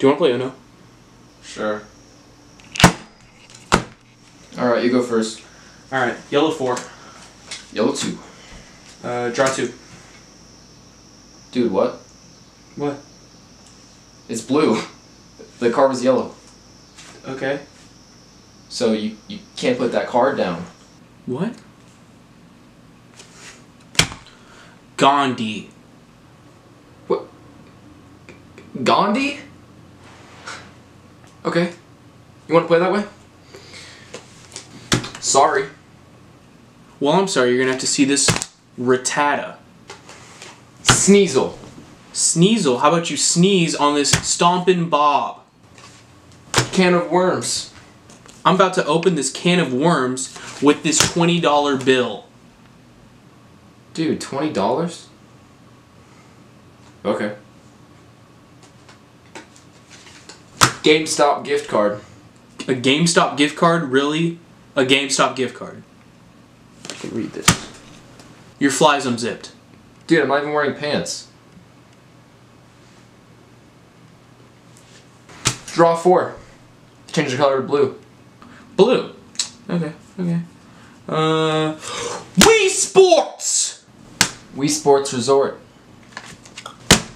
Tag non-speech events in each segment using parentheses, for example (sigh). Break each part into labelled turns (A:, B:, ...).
A: Do you want to play Uno?
B: Sure. Alright, you go first.
A: All right. Yellow four.
B: Yellow two.
A: Uh, draw two.
B: Dude, what?
A: What?
B: It's blue. The card was yellow.
A: Okay.
B: So you, you can't put that card down.
A: What? Gandhi. What?
B: Gandhi? Okay. You want to play that way? Sorry.
A: Well, I'm sorry. You're gonna have to see this Rattata.
B: Sneasel.
A: Sneasel. How about you sneeze on this Stompin' Bob?
B: Can of worms.
A: I'm about to open this can of worms with this $20 bill.
B: Dude, $20? Okay. GameStop gift card.
A: A GameStop gift card? Really? A GameStop gift card.
B: I can read this.
A: Your fly's unzipped.
B: Dude, I'm not even wearing pants. Draw four. Change the color to blue.
A: Blue. Okay, okay. Uh, (gasps) Wii Sports!
B: Wii Sports Resort.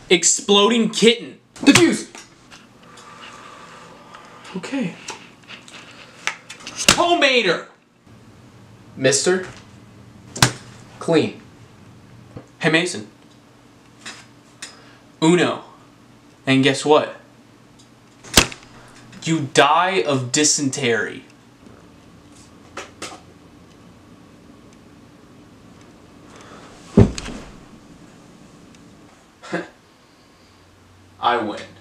A: Exploding Kitten.
B: Defuse!
A: Okay. Homemader.
B: Mister. Clean.
A: Hey Mason. Uno. And guess what? You die of dysentery. (laughs) I win.